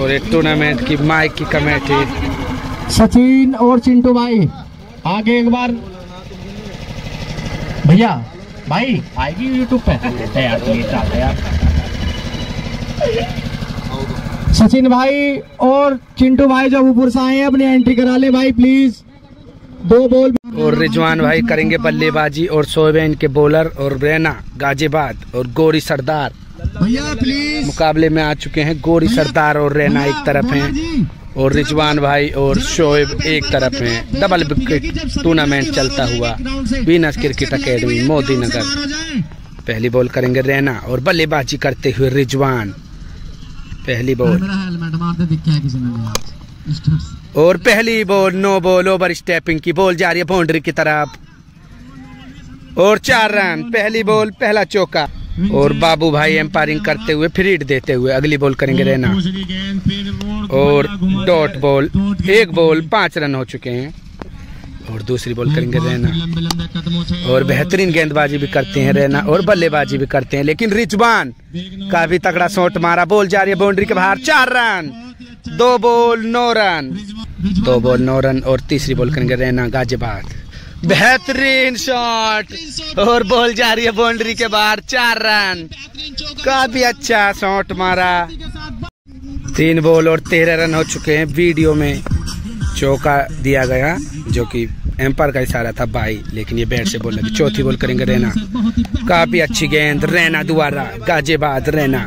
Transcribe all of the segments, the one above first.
और एक टूर्नामेंट की माइक की कमेटी सचिन और चिंटू भाई आगे एक बार। भैया भाई आएगी यूट्यूब पे? सचिन भाई और चिंटू भाई जब ऊपर से आए हैं अपनी एंट्री करा ले भाई प्लीज़ दो बॉल और रिजवान भाई करेंगे बल्लेबाजी और सोबेन के बॉलर और रैना गाजियाबाद और गोरी सरदार। भैया प्लीज़ मुकाबले में आ चुके हैं। गोरी सरदार और रैना एक तरफ़ हैं और रिजवान भाई और शोएब एक तरफ़ हैं। डबल विकेट टूर्नामेंट चलता हुआ। Venus cricket academy Modi Nagar. पहली बॉल करेंगे रैना और बल्लेबाजी करते हुए रिजवान। पहली बॉल। और पहली ball no ball over stepping की बॉल जा रही है बाउंड्री की तरफ़। और चार रन पहली बॉल पहला चौका। और बाबू भाई एम्पायरिंग करते हुए फ्रीड देते हुए अगली बॉल करेंगे रहना और डॉट बॉल एक बॉल पाँच रन हो चुके हैं। और दूसरी बॉल करेंगे रहना और बेहतरीन गेंदबाजी भी करते हैं रहना और बल्लेबाजी भी करते हैं। लेकिन रिजवान, काफ़ी तगड़ा शॉट मारा। बॉल जा रही है बाउंड्री के बाहर, चार रन दो बॉल नौ रन दो बॉल नौ रन और तीसरी बॉल करेंगे रहना गाजियाबाद। बेहतरीन शॉट और बॉल जा रही है बाउंड्री के बाहर, चार रन काफ़ी अच्छा शॉट मारा। तीन बॉल और तेरह रन हो चुके हैं वीडियो में। चौका दिया गया, जो कि एम्पायर का इशारा था बाई लेकिन ये बैट से बोल लगी चौथी बॉल करेंगे रैना काफ़ी अच्छी गेंद रैना दोबारा, गाजियाबाद रैना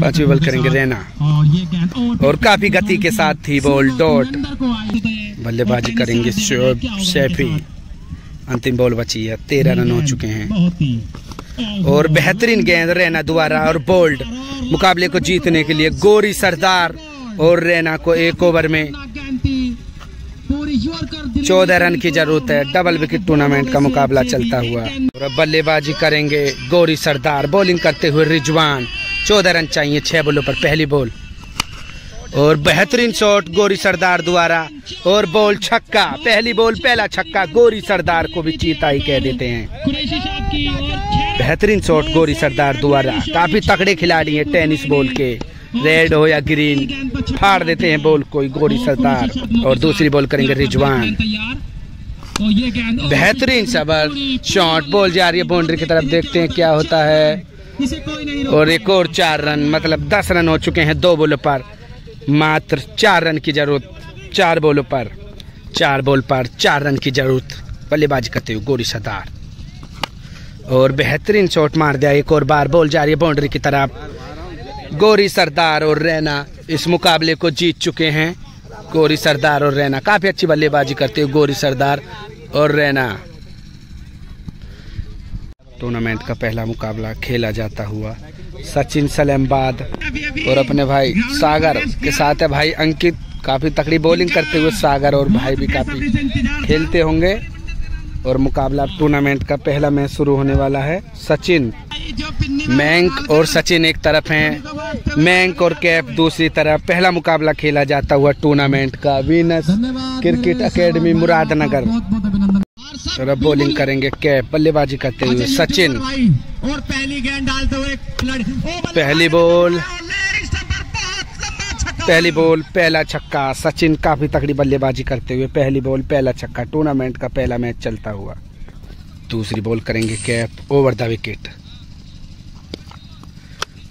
पांचवी बॉल करेंगे रैना और काफ़ी गति के साथ थी बॉल डॉट बल्लेबाजी करेंगे शोएब शैफी। अंतिम बॉल बची है तेरह रन हो चुके हैं। और बेहतरीन गेंद रैना दोबारा और बोल्ड। मुकाबले को जीतने के लिए गोरी सरदार और रैना को एक ओवर में चौदह रन की ज़रूरत है। डबल विकेट टूर्नामेंट का मुकाबला चलता हुआ। और अब बल्लेबाजी करेंगे गौरी सरदार। बॉलिंग करते हुए रिजवान। चौदह रन चाहिए छह बॉलों पर पहली बॉल। और बेहतरीन शॉट गोरी सरदार द्वारा और बॉल छक्का, पहली बॉल, पहला छक्का, गोरी सरदार को भी चीता ही कह देते हैं। बेहतरीन शॉट गोरी सरदार द्वारा, काफ़ी तगड़े खिलाड़ी हैं टेनिस बॉल के। रेड हो या ग्रीन फाड़ देते हैं बॉल कोई गोरी सरदार, और दूसरी बॉल करेंगे रिजवान। बेहतरीन सबर शॉट बॉल जा रही है बाउंड्री की तरफ़, देखते हैं क्या होता है। और एक और चार रन मतलब दस रन हो चुके हैं दो बॉलों पर। मात्र चार रन की ज़रूरत। चार बॉलों पर। चार बॉल पर चार रन की ज़रूरत। बल्लेबाजी करते हुए गोरी सरदार। और बेहतरीन शॉट मार दिया एक और बार। बॉल जा रही है बाउंड्री की तरफ़। गोरी सरदार और रैना इस मुकाबले को जीत चुके हैं। गोरी सरदार और रैना काफ़ी अच्छी बल्लेबाजी करते हुए गोरी सरदार और रैना। टूर्नामेंट का पहला मुकाबला खेला जाता हुआ सचिन सलेमबाद और अपने भाई सागर के साथ है। भाई अंकित, काफ़ी तकड़ी बॉलिंग करते हुए सागर और भाई भी काफ़ी खेलते होंगे। और मुकाबला टूर्नामेंट का पहला मैच शुरू होने वाला है। सचिन, मैंक और सचिन एक तरफ़ हैं। मैंक और कैप दूसरी तरफ़। पहला मुकाबला खेला जाता हुआ टूर्नामेंट का वीनस क्रिकेट एकेडमी मुरादनगर। और बॉलिंग करेंगे कैप बल्लेबाजी करते हुए सचिन। और पहली गेंद डालते हुए पहली बॉल पहली बॉल पहला छक्का। सचिन काफ़ी तकड़ी बल्लेबाजी करते हुए पहली बॉल पहला छक्का। टूर्नामेंट का पहला मैच चलता हुआ। दूसरी बॉल करेंगे कैप ओवर द विकेट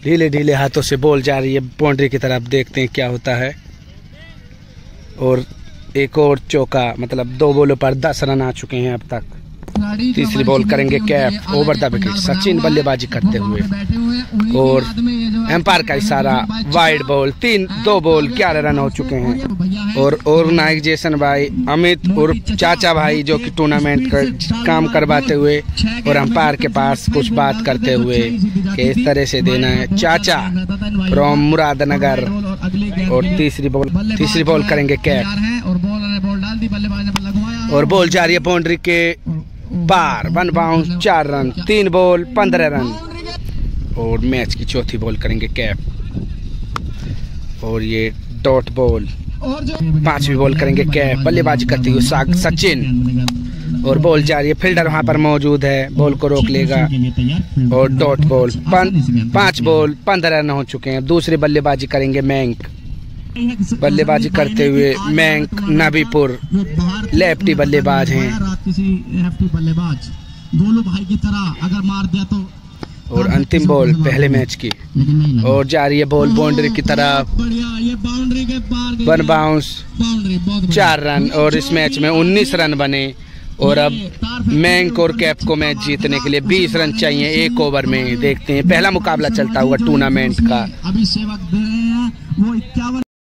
ढीले ढीले हाथों से बॉल जा रही है। बाउंड्री की तरफ़ देखते हैं क्या होता है। और एक और चौका मतलब दो बॉलों पर दस रन आ चुके हैं अब तक। तीसरी बॉल करेंगे cap, over the wicket, Sachin बल्लेबाजी करते हुए। और एम्पायर का इशारा वाइड बॉल तीन, दो बॉल, ग्यारह रन हो चुके हैं। और और नायक जैसन भाई, अमित और चाचा भाई, जो कि टूर्नामेंट का काम करवाते हुए और एम्पायर के पास कुछ बात करते हुए कि इस तरह से देना है। चाचा फ्रॉम मुरादनगर। और तीसरी बॉल तीसरी बॉल करेंगे कैप। और बॉल जा रही है बाउंड्री के बार वन बाउंस चार रन तीन बॉल पंद्रह रन और मैच की चौथी बॉल करेंगे कैप और ये डॉट बॉल पांचवी बॉल करेंगे कैप बल्लेबाजी करते हुए सचिन। और बॉल जा रही है फील्डर वहाँ पर मौजूद है। बॉल को रोक लेगा। और डॉट बॉल पाँच बॉल पंद्रह रन हो चुके हैं। दूसरी बल्लेबाजी करेंगे मैंक बल्लेबाजी करते हुए मैंक नबीपुर लेफ्टी बल्लेबाज हैं और अंतिम बॉल, पहले मैच की। और जा रही है बॉल बाउंड्री की तरफ़। One bounce. चार रन, और इस मैच में 19 रन बने और अब मैंक और कैप को मैच जीतने के लिए 20 रन चाहिए एक ओवर में देखते हैं, पहला मुकाबला चलता हुआ टूर्नामेंट का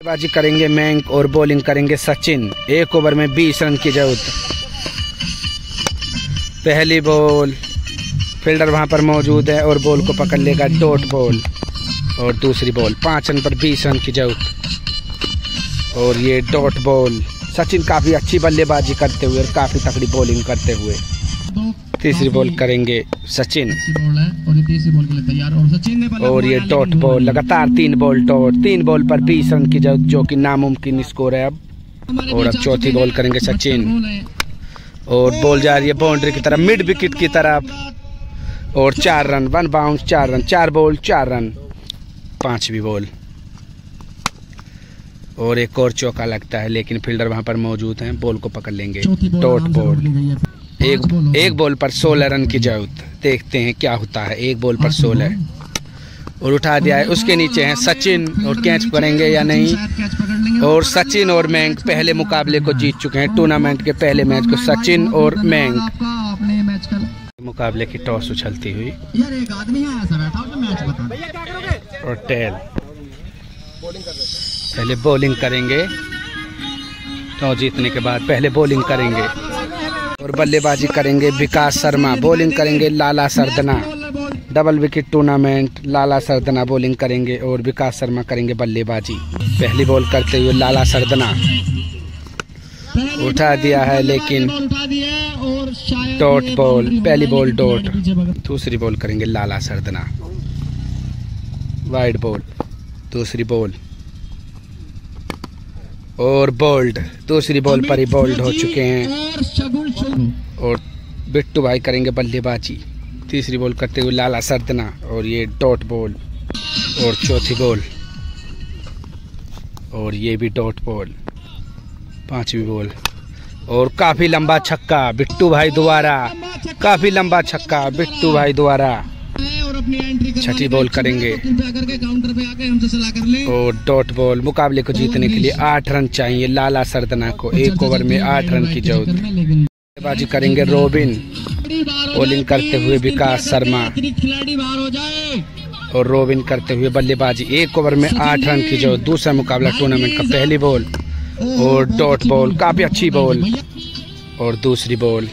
बल्लेबाजी करेंगे मैंक और बॉलिंग करेंगे सचिन। एक ओवर में 20 रन की ज़रूरत। पहली बॉल फील्डर वहाँ पर मौजूद है और बॉल को पकड़ लेगा डॉट बॉल और दूसरी बॉल पाँच रन पर 20 रन की ज़रूरत। और ये डॉट बॉल सचिन काफ़ी अच्छी बल्लेबाजी करते हुए और काफ़ी तकड़ी बॉलिंग करते हुए। तीसरी बॉल करेंगे सचिन। और ये तैयार और ये डॉट बॉल लगातार तीन बॉल डॉट तीन बॉल पर 20 रन की ज़रूरत जो कि नामुमकिन स्कोर है अब। और अब चौथी बॉल करेंगे सचिन। और बॉल जा रही है बाउंड्री की तरफ़ मिड विकेट की तरफ़। और चार रन वन बाउंस चार रन चार बॉल चार रन। पांचवी बॉल और एक और चौका लगता है लेकिन फील्डर वहाँ पर मौजूद हैं बॉल को पकड़ लेंगे। Dot ball. एक बॉल एक बॉल पर सोलह रन की ज़रूरत देखते हैं क्या होता है। एक बॉल पर सोलह। और उठा दिया है। उसके नीचे हैं सचिन और कैच करेंगे या नहीं? और सचिन और मैंग पहले मुकाबले को जीत चुके हैं। टूर्नामेंट के पहले मैच को सचिन और मैंग मुकाबले की टॉस उछलती हुई। और टेल। पहले बॉलिंग करेंगे। टॉस जीतने के बाद पहले बॉलिंग करेंगे। और बल्लेबाजी करेंगे विकास शर्मा। बॉलिंग करेंगे Lala Sardana. Double wicket tournament Lala Sardana bowling करेंगे और विकास शर्मा करेंगे बल्लेबाजी। पहली बॉल करते हुए लाला सरदना उठा दिया है लेकिन डॉट बॉल, पहली बॉल डॉट। दूसरी बॉल करेंगे लाला सरदना। वाइड बॉल दूसरी बॉल और बोल्ड दूसरी बॉल पर ही बोल्ड हो चुके हैं। और बिट्टू भाई करेंगे बल्लेबाजी। तीसरी बॉल करते हुए लाला सरदना और ये डॉट बॉल और चौथी बॉल और ये भी डॉट बॉल पांचवी बॉल और काफ़ी लंबा छक्का, बिट्टू भाई द्वारा काफ़ी लंबा छक्का, बिट्टू भाई द्वारा छठी बॉल करेंगे। और डॉट बॉल मुकाबले को जीतने के लिए आठ रन चाहिए लाला सरदना को। एक ओवर में आठ रन की ज़रूरत। बल्लेबाजी करेंगे रोबिन। बॉलिंग करते हुए विकास शर्मा। खिलाड़ी बाहर हो जाए और रोबिन करते हुए बल्लेबाजी। एक ओवर में आठ रन की जो दूसरा मुकाबला टूर्नामेंट का पहली बॉल और डॉट बॉल काफ़ी अच्छी बॉल और दूसरी बॉल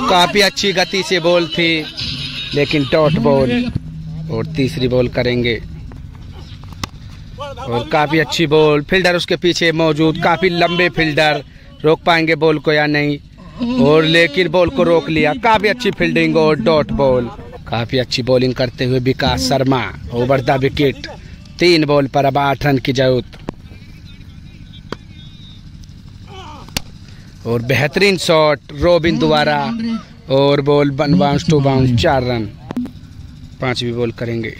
काफ़ी अच्छी गति से बॉल थी, लेकिन डॉट बॉल और तीसरी बॉल करेंगे। और काफ़ी अच्छी बॉल फील्डर उसके पीछे मौजूद, काफ़ी लंबे फील्डर रोक पाएँगे बॉल को या नहीं? और लेकिन बॉल को रोक लिया। काफ़ी अच्छी फील्डिंग और डॉट बॉल काफ़ी अच्छी बॉलिंग करते हुए Vikas Sharma over the wicket तीन बॉल पर अब आठ रन की ज़रूरत। और बेहतरीन शॉट रोबिन द्वारा और ball one bounce two bounce चार रन। पांचवी बॉल करेंगे।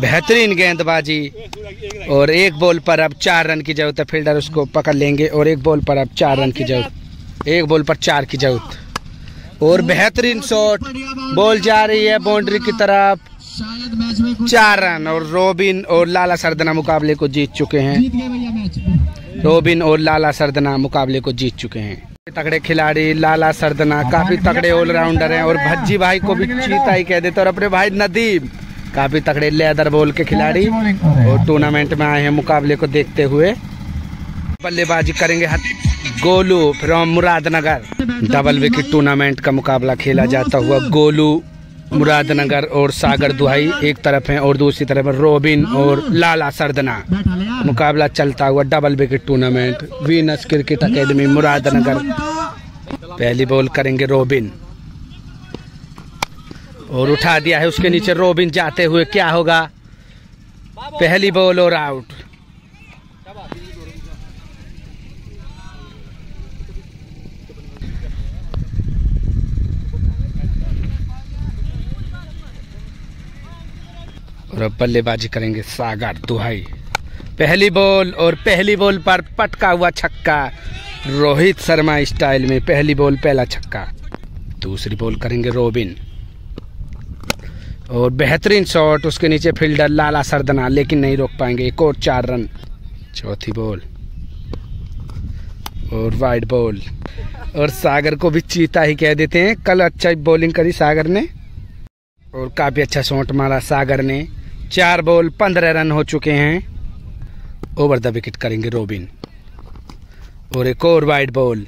बेहतरीन गेंदबाजी। और एक बॉल पर अब चार रन की ज़रूरत है। फील्डर उसको पकड़ लेंगे। और एक बॉल पर अब चार रन की ज़रूरत। एक बॉल पर चार की ज़रूरत। और बेहतरीन शॉट बॉल जा रही है बाउंड्री की तरफ़। चार रन और रोबिन और लाला सरदना मुकाबले को जीत चुके हैं। रोबिन और लाला सरदना मुकाबले को जीत चुके हैं। तगड़े खिलाड़ी लाला सरदना काफ़ी तगड़े ऑलराउंडर हैं और भज्जी भाई को भी चीता ही कह देते और अपने भाई नदीम काफ़ी तगड़े लेदर बॉल के खिलाड़ी और टूर्नामेंट में आए हैं मुकाबले को देखते हुए। बल्लेबाजी करेंगे Golu from Muradnagar. Double wicket tournament का मुकाबला खेला जाता हुआ गोलू, मुरादनगर और सागर दुहाई एक तरफ़ हैं और दूसरी तरफ़ रोबिन और लाला सरदना। मुकाबला चलता हुआ double wicket tournament Venus cricket academy Muradnagar. पहली बॉल करेंगे रोबिन। और उठा दिया है उसके नीचे रोबिन जाते हुए क्या होगा? पहली बॉल और आउट और बल्लेबाजी करेंगे सागर दुहाई। पहली बॉल और पहली बॉल पर पटका हुआ छक्का। रोहित शर्मा स्टाइल में पहली बॉल, पहला छक्का। दूसरी बॉल करेंगे रोबिन। और बेहतरीन शॉट, उसके नीचे फील्डर लाला सरदना, लेकिन नहीं रोक पाएँगे। एक और चार रन। चौथी बॉल। और वाइड बॉल। और सागर को भी चीता ही कह देते हैं, कल अच्छा बॉलिंग करी सागर ने। और काफ़ी अच्छा शॉट मारा सागर ने। चार बॉल, पंद्रह रन हो चुके हैं। ओवर द विकेट करेंगे रोबिन और एक और वाइड बॉल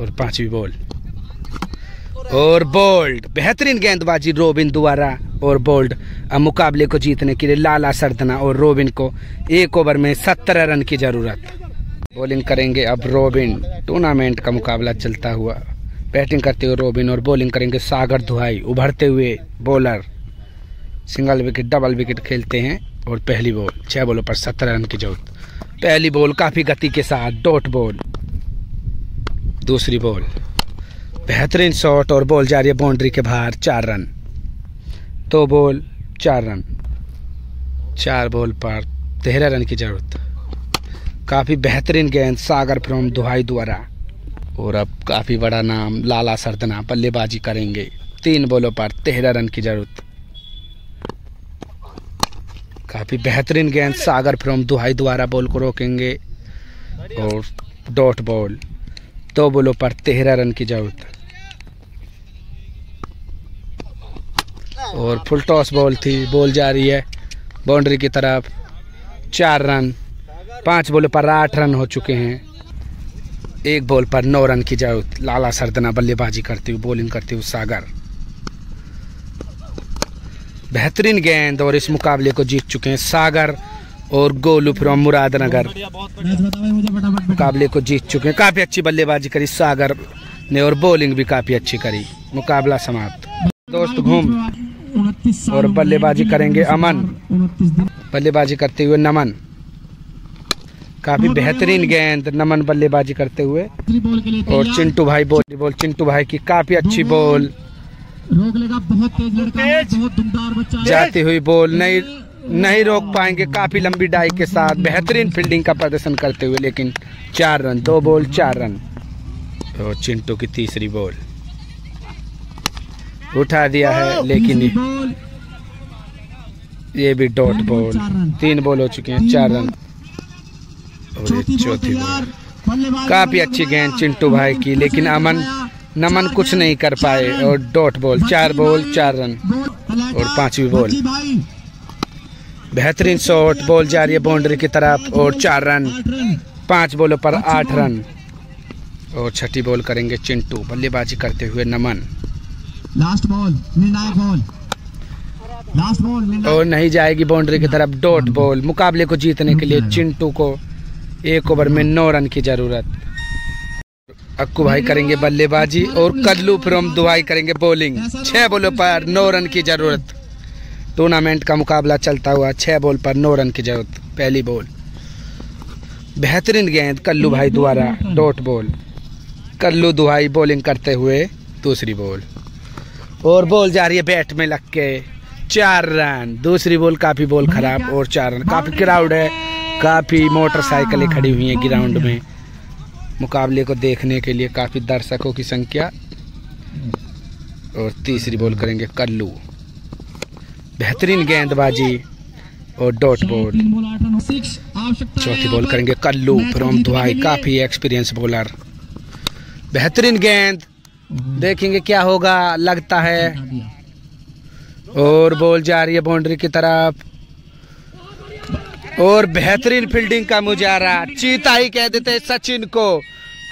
और पांचवी बॉल और बोल्ड बेहतरीन गेंदबाजी रोबिन द्वारा। और बोल्ड मुकाबले को जीतने के लिए लाला सरदना और रोबिन को एक ओवर में सत्रह रन की ज़रूरत। बॉलिंग करेंगे अब रोबिन टूर्नामेंट का मुकाबला चलता हुआ। बैटिंग करते हुए रोबिन और बॉलिंग करेंगे सागर दुहाई उभरते हुए bowler single wicket, double wicket खेलते हैं और पहली बॉल, छह बॉलों पर सत्रह रन की ज़रूरत। पहली बॉल काफ़ी गति के साथ, डॉट बॉल। दूसरी बॉल, बेहतरीन शॉट और बॉल जा रही है बाउंड्री के बाहर, चार रन। दो बॉल, चार रन। चार बॉल पर तेरह रन की ज़रूरत। काफ़ी बेहतरीन गेंद सागर फ्रॉम दुहाई द्वारा। और अब काफ़ी बड़ा नाम, लाला सरदना, बल्लेबाजी करेंगे। तीन बॉलों पर तेरह रन की ज़रूरत। काफ़ी बेहतरीन गेंद, सागर फ्रॉम दुहाई द्वारा बॉल को रोकेंगे। और डॉट बॉल, दो बॉलों पर तेरह रन की ज़रूरत। और फुल टॉस बॉल थी, बॉल जा रही है बाउंड्री की तरफ़। चार रन, पाँच बॉल पर आठ रन हो चुके हैं। एक बॉल पर नौ रन की ज़रूरत, लाला सरदना बल्लेबाजी करती हुई, बॉलिंग करती हुई सागर। बेहतरीन गेंद और इस मुकाबले को जीत चुके हैं सागर और गोलू फ्रॉम मुरादनगर। मुकाबले को जीत चुके हैं। काफ़ी अच्छी बल्लेबाजी करी सागर ने और बॉलिंग भी काफ़ी अच्छी करी। मुकाबला समाप्त। दोस्त घूम और बल्लेबाजी करेंगे अमन। बल्लेबाजी करते हुए नमन। काफ़ी बेहतरीन गेंद नमन बल्लेबाजी करते हुए। और चिंटू भाई बॉल बॉल चिंटू भाई की काफ़ी अच्छी बॉल। रोक लेगा बहुत तेज लड़का है बहुत दुमदार बच्चा जाती हुई बॉल नहीं नहीं रोक पाएँगे काफ़ी लंबी डाई के साथ बेहतरीन फील्डिंग का प्रदर्शन करते हुए लेकिन चार रन दो बॉल चार रन। तो चिंटू की तीसरी बॉल। उठा दिया है लेकिन ये- भी डॉट बॉल। तीन बॉल हो चुके हैं चार रन। और चौथी बॉल। काफ़ी अच्छी गेंद चिंटू भाई की लेकिन अमन। नमन कुछ नहीं कर पाए और डॉट बॉल चार बॉल चार रन और पांचवी बॉल। बेहतरीन शॉट बॉल जा रही है बाउंड्री की तरफ़ और चार रन। पाँच बॉलों पर आठ रन। और छठी बॉल करेंगे चिंटू बल्लेबाजी करते हुए नमन। लास्ट बॉल निर्णायक बॉल। लास्ट बॉल और नहीं जाएगी बाउंड्री की तरफ़ डॉट बॉल। मुकाबले को जीतने के लिए चिंटू को एक ओवर में नौ रन की ज़रूरत। अक्कू भाई करेंगे बल्लेबाजी और कल्लू फ्रॉम दुआई करेंगे बॉलिंग छह बॉलों पर नौ रन की ज़रूरत। टूर्नामेंट का मुकाबला चलता हुआ छह बॉल पर नौ रन की ज़रूरत। पहली बॉल बेहतरीन गेंद कल्लू भाई द्वारा। डॉट बॉल कल्लू दुहाई बॉलिंग करते हुए दूसरी बॉल और बॉल जा रही है बैट में लग के। चार रन दूसरी बॉल काफ़ी बॉल खराब और चार रन काफ़ी क्राउड है। काफ़ी मोटरसाइकिलें खड़ी हुई हैं ग्राउंड में। मुकाबले को देखने के लिए काफ़ी दर्शकों की संख्या। और तीसरी बॉल करेंगे कल्लू। बेहतरीन गेंदबाजी और डॉट है चौथी बॉल करेंगे कल्लू फ्रॉम लिए काफ़ी एक्सपीरियंस बॉलर बेहतरीन गेंद। देखेंगे क्या होगा, लगता है। और बॉल जा रही है बाउंड्री की तरफ़। और बेहतरीन फील्डिंग का मुजाहरा। चीता ही कह देते सचिन को।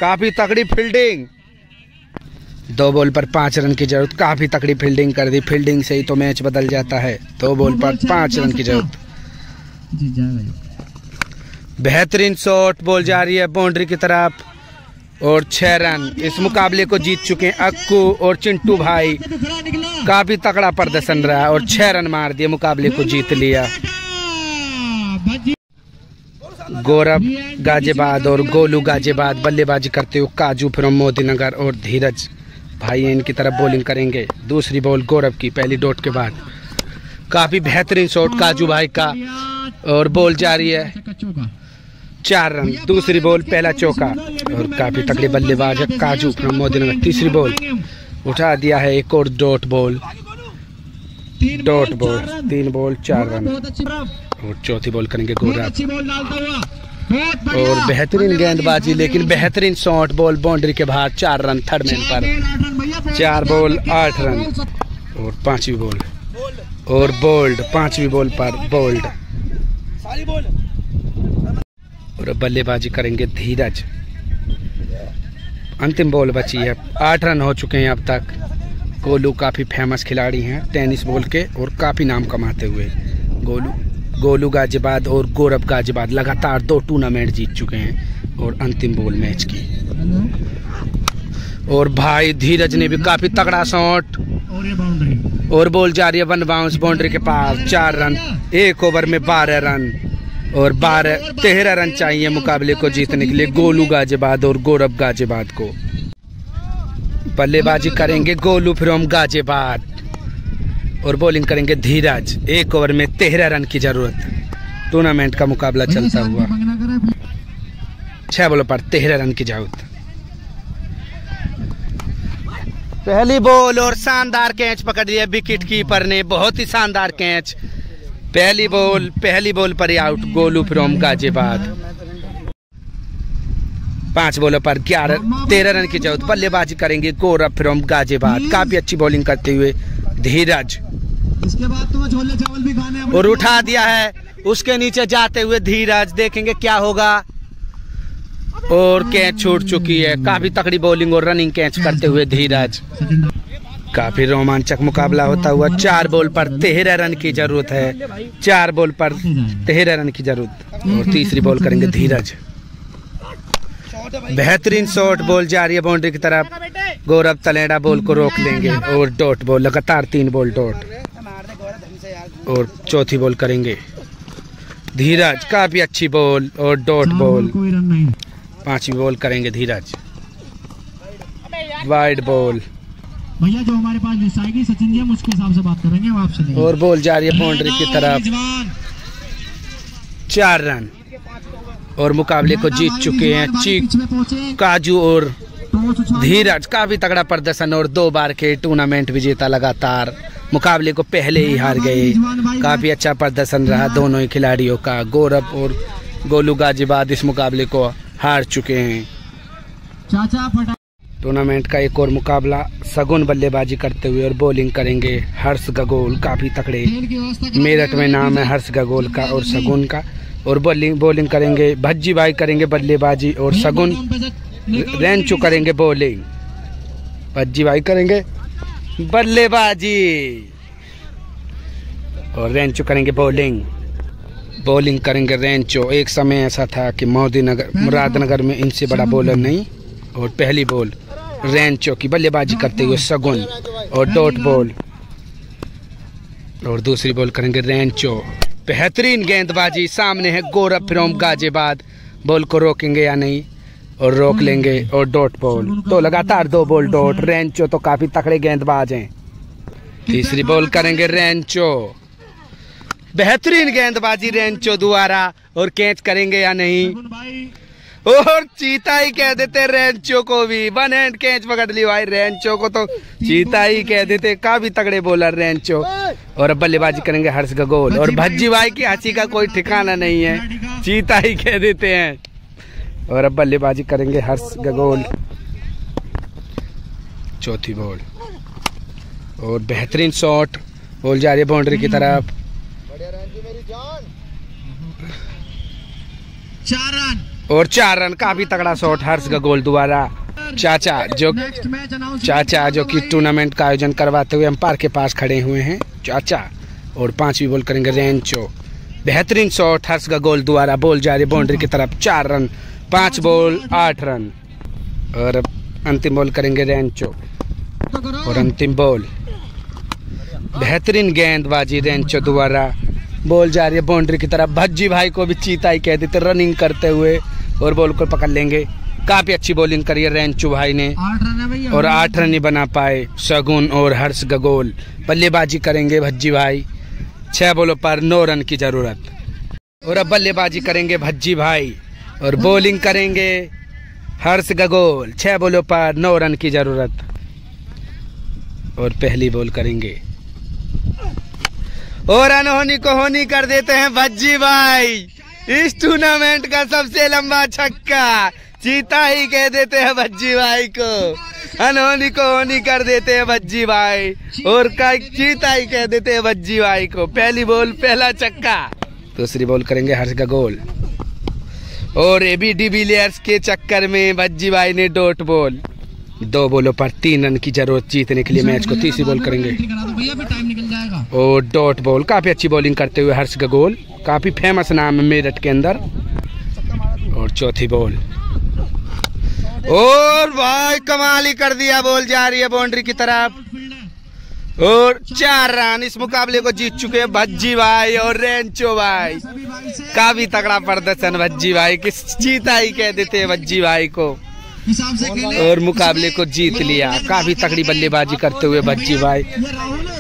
काफ़ी तगड़ी फील्डिंग दो बॉल पर पाँच रन की ज़रूरत। काफ़ी तकड़ी फील्डिंग कर दी। फील्डिंग से ही तो मैच बदल जाता है। दो बॉल पर पाँच रन की ज़रूरत। बेहतरीन शॉट बॉल जा रही है बाउंड्री की तरफ़। और छह रन। इस मुकाबले को जीत चुके हैं अक्कू और चिंटू भाई। तो काफ़ी तकड़ा प्रदर्शन रहा और छह रन मार दिए मुकाबले को जीत लिया। गौरव गाजियाबाद और गोलू गाजियाबाद बल्लेबाजी करते हुए काजू फ्रॉम मोदीनगर और धीरज भाई इनकी तरफ़ बॉलिंग करेंगे। दूसरी बॉल गौरव की पहली डॉट के बाद। काफ़ी बेहतरीन शॉट काजू भाई का और बॉल जा रही है। चार रन दूसरी बॉल पहला चौका। और काफ़ी तगड़े बल्लेबाज है काजू फ्रॉम मोदीनगर तीसरी बॉल उठा दिया है एक और डॉट बॉल डॉट बॉल तीन बॉल चार रन। और चौथी बॉल करेंगे गोरा और बेहतरीन गेंदबाजी लेकिन बेहतरीन शॉट बॉल बाउंड्री के बाहर चार रन थर्ड मैन पर। चार बॉल आठ रन। और पांचवी बॉल। और बोल्ड पांचवी बॉल पर बोल्ड। और बल्लेबाजी करेंगे धीरज। अंतिम बॉल बची है। आठ रन हो चुके हैं अब तक। गोलू काफ़ी फ़ेमस खिलाड़ी हैं टेनिस बॉल के और काफ़ी नाम कमाते हुए। गोलू। गोलू गाजियाबाद और गौरव गाजियाबाद लगातार दो टूर्नामेंट जीत चुके हैं और अंतिम बॉल मैच की। और भाई धीरज ने भी काफ़ी तगड़ा शॉट और और बॉल जा रही है वन बाउंस बाउंड्री के पास, चार रन, एक ओवर में बारह रन और बारह, तेरह रन चाहिए मुकाबले को जीतने के लिए गोलू गाजियाबाद और गौरव गाजियाबाद को। बल्लेबाजी करेंगे गोलू फ्रॉम गाजियाबाद। और बॉलिंग करेंगे धीरज। एक ओवर में तेरह रन की ज़रूरत। टूर्नामेंट का मुकाबला चलता हुआ। छह बॉलों पर तेरह रन की ज़रूरत पहली बॉल और शानदार कैच पकड़ लिया विकेट कीपर ने। बहुत ही शानदार कैच पहली बॉल पहली बॉल पर ही आउट गोलू फ्रॉम गाजियाबाद। पाँच बॉलों पर ग्यारह तेरह रन की ज़रूरत। बल्लेबाजी करेंगे गौरव फ्रोम गाजियाबाद। काफ़ी अच्छी बॉलिंग करते हुए धीरज। इसके बाद तुम्हें छोले चावल भी खाने और उठा दिया है। उसके नीचे जाते हुए धीरज देखेंगे क्या होगा। और कैच छूट चुकी है। काफ़ी तकड़ी बॉलिंग और रनिंग कैच करते हुए धीरज। काफ़ी रोमांचक मुकाबला होता हुआ चार बॉल पर तेरह रन की ज़रूरत है। चार बॉल पर तेरह रन की ज़रूरत। और तीसरी बॉल करेंगे धीरज। बेहतरीन शॉट बॉल जा रही है बाउंड्री की तरफ़। गौरव तलेड़ा बॉल को रोक लेंगे और डॉट बॉल लगातार तीन बॉल डॉट। और चौथी बॉल करेंगे। धीरज काफ़ी अच्छी बॉल और डॉट बॉल। पांचवी बॉल करेंगे धीरज। Wide ball. भैया जो हमारे पास लिस्ट आएगी सचिन जी हम उसके हिसाब से बात करेंगे हम आपसे और बॉल जा रही है बाउंड्री की तरफ़। चार रन। और मुकाबले को जीत चुके हैं। चीक काजू और धीरज काफ़ी तगड़ा प्रदर्शन और दो बार के टूर्नामेंट विजेता लगातार मुकाबले को पहले ही हार गए। काफ़ी अच्छा प्रदर्शन रहा दोनों ही खिलाड़ियों का। गौरव और गोलू गाजियाबाद इस मुकाबले को हार चुके हैं। टूर्नामेंट का एक और मुकाबला सगुन बल्लेबाजी करते हुए और बॉलिंग करेंगे हर्ष गगोल काफ़ी तगड़े। कर- मेरठ में नाम है हर्ष गगोल का और सगुन का। और बॉलिंग बॉलिंग करेंगे, भज्जी भाई करेंगे बल्लेबाजी और सगुन रेंचो करेंगे बॉलिंग भज्जी भाई करेंगे बल्लेबाजी और रेंचो करेंगे बॉलिंग बॉलिंग करेंगे रेंचो। एक समय ऐसा था कि मोदी नगर मुरादनगर में इनसे बड़ा बॉलर नहीं और पहली बॉल रेंचो की बल्लेबाजी करते हुए सगुन और डॉट बॉल और दूसरी बॉल करेंगे रेंचो। बेहतरीन गेंदबाजी, सामने है गौरव फ्रॉम गाजियाबाद। बॉल को रोकेंगे या नहीं? और रोक लेंगे, और डॉट बॉल तो लगातार दो बॉल डॉट रेंचो तो काफ़ी तकड़े गेंदबाज हैं। तीसरी बॉल करेंगे रेंचो बेहतरीन गेंदबाजी रेंचो द्वारा। और कैच करेंगे या नहीं? और चीता ही कह देते रेंचो को भी। वन हैंड कैच पकड़ ली भाई रेंचो को तो चीता ही कह देते काफ़ी तगड़े बॉलर रेंचो। और अब बल्लेबाजी करेंगे हर्ष गगोल। और भज्जी भाई की हँसी का कोई ठिकाना नहीं है। चीता ही कह देते हैं। और अब बल्लेबाजी करेंगे हर्ष गगोल। चौथी बॉल और बेहतरीन शॉट बॉल जा रही है बाउंड्री की तरफ़। चार रन। और चार रन काफ़ी तगड़ा शॉट, हर्ष का गोल द्वारा। चाचा जो चाचा जो कि टूर्नामेंट का आयोजन करवाते हुए अंपायर के पास खड़े हुए हैं। चाचा और पांचवी बॉल करेंगे रेंचो। बेहतरीन शॉट, हर्ष का गोल द्वारा, बॉल जा रही बाउंड्री की तरफ़। चार रन, पाँच बॉल, आठ रन। और अंतिम बॉल करेंगे रेंचो। और अंतिम बॉल। बेहतरीन गेंदबाजी रेंचो द्वारा। बॉल जा रही है बाउंड्री की तरफ़। भज्जी भाई को भी चीता ही कह देते रनिंग करते हुए। और बॉल को पकड़ लेंगे। काफ़ी अच्छी बॉलिंग करी है रेंचो भाई ने। रन और आठ रन ही बना पाए शगुन और हर्ष गगोल। बल्लेबाजी करेंगे भज्जी भाई। छह बॉलों पर नौ रन की ज़रूरत। और अब बल्लेबाजी करेंगे भज्जी भाई। और बॉलिंग करेंगे हर्ष गगोल। छह बॉलों पर नौ रन की ज़रूरत। और पहली बॉल करेंगे। और अनहोनी को होनी कर देते हैं भज्जी भाई। इस टूर्नामेंट का सबसे लंबा छक्का चीता ही कह देते हैं भज्जी भाई को। अनहोनी को होनी कर देते हैं भज्जी भाई। और का चीता ही कह देते हैं भज्जी भाई को। पहली बॉल पहला छक्का। दूसरी बॉल करेंगे हर्ष का गोल और एबी डिविलियर्स के चक्कर में भज्जी भाई ने डोट बॉल दो बोलो पर तीन रन की ज़रूरत जीतने के लिए मैच को तीसरी बॉल करेंगे। और डॉट बॉल, काफ़ी अच्छी बॉलिंग करते हुए हर्ष गगोल, काफ़ी फ़ेमस नाम है मेरठ के अंदर। और चौथी बॉल और भाई, कमाल ही कर दिया बॉल जा रही है बाउंड्री की तरफ़। और चार रन इस मुकाबले को जीत चुके हैं भज्जी भाई और रेंचो भाई। काफ़ी तगड़ा प्रदर्शन भज्जी भाई किस चीता ही कह देते हैं भज्जी भाई को। और मुकाबले को जीत लिया। काफ़ी तगड़ी बल्लेबाजी करते हुए भज्जी भाई।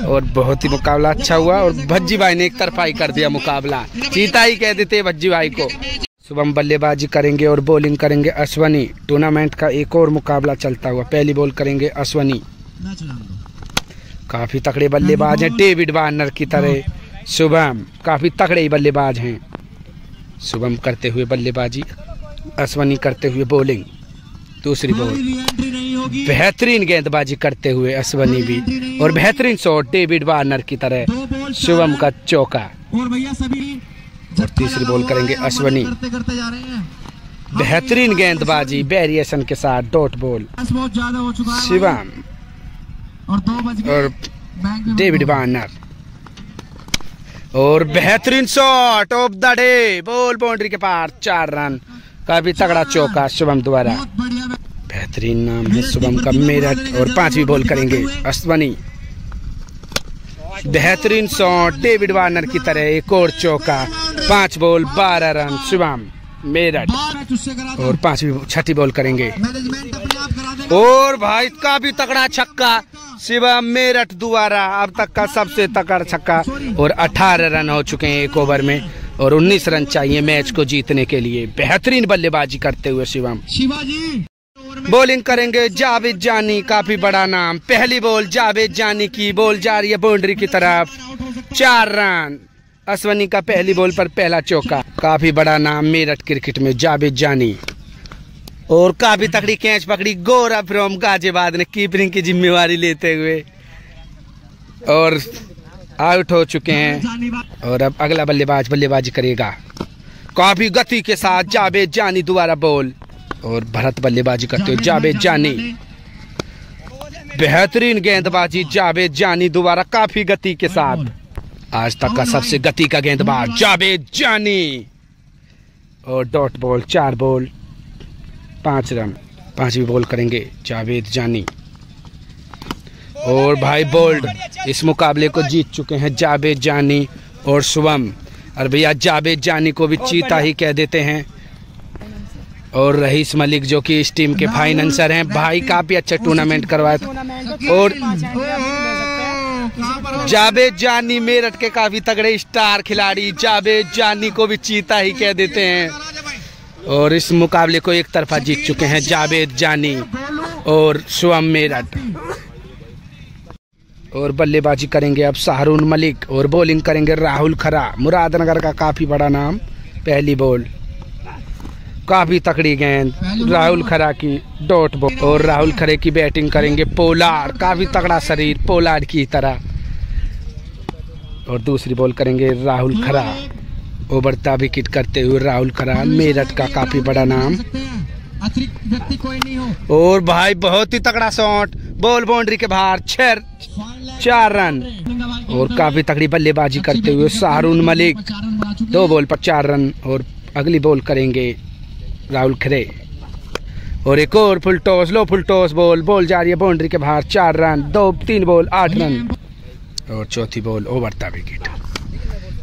और बहुत ही मुकाबला अच्छा हुआ और भज्जी भाई ने एक तरफा ही कर दिया मुकाबला। जीता ही कह देते भज्जी भाई को। सुबह बल्लेबाजी करेंगे और बॉलिंग करेंगे अश्वनी। टूर्नामेंट का एक और मुकाबला चलता हुआ। पहली बॉल करेंगे अश्वनी। काफ़ी तगड़े बल्लेबाज हैं। डेविड वार्नर की तरह। शुभम काफ़ी तगड़े बल्लेबाज हैं। शुभम करते हुए बल्लेबाजी। अश्वनी करते हुए बॉलिंग दूसरी बॉल बेहतरीन गेंदबाजी करते हुए अश्वनी भी। और बेहतरीन शॉट डेविड वार्नर की तरह। शुभम का चौका। और भैया सभी और तीसरी बॉल करेंगे अश्वनी। बेहतरीन गेंदबाजी वेरिएशन के साथ डॉट बॉल शिवम और डेविड वार्नर और बेहतरीन shot of the day ball boundary के पार चार रन काफ़ी तगड़ा चौका शुभम द्वारा। बेहतरीन नाम है। शुभम का मेरठ और पांचवी बॉल करेंगे। अश्वनी। बेहतरीन शॉट डेविड वार्नर की तरह एक और चौका। पाँच बॉल, बारह रन, शुभम, मेरठ। और पांचवी, छठी बॉल करेंगे। और भाई का भी तगड़ा छक्का। शिवम मेरठ द्वारा अब तक का सबसे तगड़ा छक्का। और 18 रन हो चुके हैं एक ओवर में। और 19 रन चाहिए मैच को जीतने के लिए। बेहतरीन बल्लेबाजी करते हुए शिवम शिवाजी। बॉलिंग करेंगे जावेद जानी, काफ़ी बड़ा नाम। पहली बॉल जावेद जानी की बॉल जा रही है बाउंड्री की तरफ़। चार रन। अश्वनी का पहली बॉल पर पहला चौका। काफ़ी बड़ा नाम मेरठ क्रिकेट में, जावेद जानी। और काफ़ी तकड़ी कैच पकड़ी गौरव फ्रॉम गाजियाबाद ने कीपरिंग की जिम्मेवारी लेते हुए। और आउट हो चुके हैं। और अब अगला बल्लेबाज बल्लेबाजी करेगा। काफ़ी गति के साथ जावेद जानी दोबारा बॉल और भरत बल्लेबाजी करते हुए जावेद जानी बेहतरीन गेंदबाजी जावेद जानी दोबारा काफ़ी गति के साथ। आज तक का सबसे गति का गेंदबाज जावेद जानी। और डॉट बॉल चार बॉल पाँच रन। पांचवी बॉल करेंगे जावेद जानी। और भाई बोल्ड इस मुकाबले को जीत चुके हैं जावेद जानी और शुभम। और भैया जावेद जानी को भी चीता ही कह देते हैं। और रहीस मलिक जो कि इस टीम के फाइनेंसर हैं भाई काफ़ी अच्छा टूर्नामेंट करवाया था। और जावेद जानी मेरठ के काफ़ी तगड़े स्टार खिलाड़ी जावेद जानी को भी चीता ही कह देते हैं। और इस मुकाबले को एक तरफा जीत चुके हैं जावेद जानी और शुभम मेरठ। और बल्लेबाजी करेंगे अब शाहरुन मलिक और बॉलिंग करेंगे राहुल खरा। मुरादनगर का काफ़ी बड़ा नाम पहली बॉल काफ़ी तकड़ी गेंद। राहुल खरा की डॉट बॉल। और राहुल खरे की बैटिंग करेंगे पोलार काफ़ी तगड़ा शरीर पोलार की तरह। और दूसरी बॉल करेंगे राहुल खरा। ओवरता विकेट करते हुए राहुल खरा, मेरठ का काफ़ी बड़ा नाम। और भाई, बहुत ही तगड़ा शॉट। बॉल बाउंड्री के बाहर, छह चार रन। और काफ़ी तगड़ी बल्लेबाजी करते हुए शाहरुन मलिक। दो बॉल पर चार रन। और अगली बॉल करेंगे राहुल खरे। और एक और full toss low full toss ball ball जा रही है बाउंड्री के बाहर, चार रन दो, तीन बॉल आठ रन और चौथी बॉल ओवरता विकेट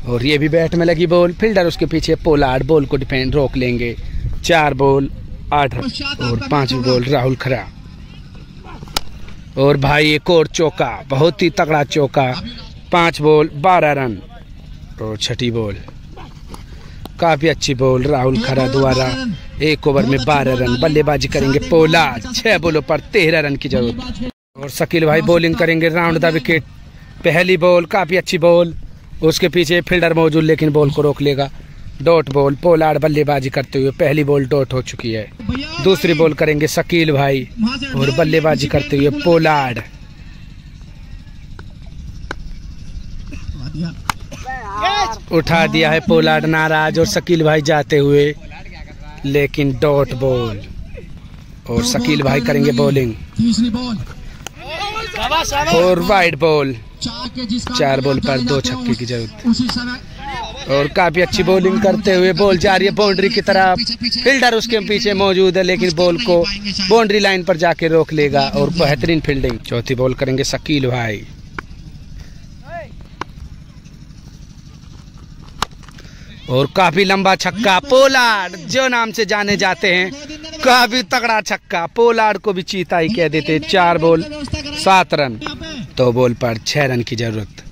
और ये भी बैट में लगी बॉल फील्डर उसके पीछे पोलार्ड बॉल को डिफेंड रोक लेंगे। चार बॉल आठ रन और पांचवी बॉल राहुल खरा। और भाई एक और चौका, बहुत ही तगड़ा चौका। पाँच बॉल बारह रन और छठी बॉल काफ़ी अच्छी बॉल राहुल खरा द्वारा एक ओवर में बारह रन, बल्लेबाजी करेंगे पोलार्ड छह बॉलों पर तेरह रन की ज़रूरत। और शकील भाई बॉलिंग करेंगे राउंड द विकेट पहली बॉल काफ़ी अच्छी बॉल उसके पीछे फील्डर मौजूद, लेकिन बॉल को रोक लेगा। डॉट बॉल पोलार्ड बल्लेबाजी करते हुए पहली बॉल डॉट हो चुकी है। दूसरी बॉल करेंगे शकील भाई, और बल्लेबाजी करते हुए पोलार्ड उठा दिया है पोलार्ड नाराज़, और शकील भाई जाते हुए। लेकिन डॉट बॉल। और शकील भाई करेंगे बॉलिंग और वाइड बॉल चार बॉल पर दो छक्के की ज़रूरत। और काफ़ी अच्छी बॉलिंग करते हुए बॉल जा रही है बाउंड्री की तरफ़। फील्डर उसके पीछे मौजूद है लेकिन बॉल को बाउंड्री लाइन पर जाके रोक लेगा और बेहतरीन फील्डिंग चौथी बॉल करेंगे शकील भाई। और काफ़ी लंबा छक्का पोलार्ड, जो नाम से जाने जाते हैं, काफ़ी तगड़ा छक्का। पोलार्ड को भी चीता ही कह देते चार बॉल, सात रन। दो बॉल पर छह रन की ज़रूरत।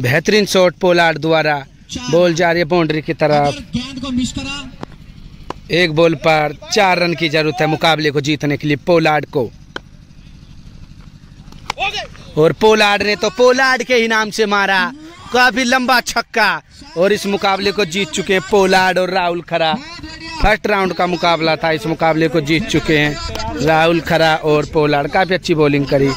बेहतरीन शॉट पोलार्ड द्वारा बॉल जा रही है बाउंड्री की तरफ़। एक बॉल पर चार रन की ज़रूरत है मुकाबले को जीतने के लिए पोलार्ड को। और पोलार्ड ने तो पोलार्ड के ही नाम से मारा। काफ़ी लंबा छक्का और इस मुकाबले को जीत चुके हैं पोलार्ड और राहुल खरा। फ़र्स्ट राउंड का मुकाबला था, इस मुकाबले को जीत चुके हैं राहुल खरा और पोलार्ड। काफ़ी अच्छी बॉलिंग करी।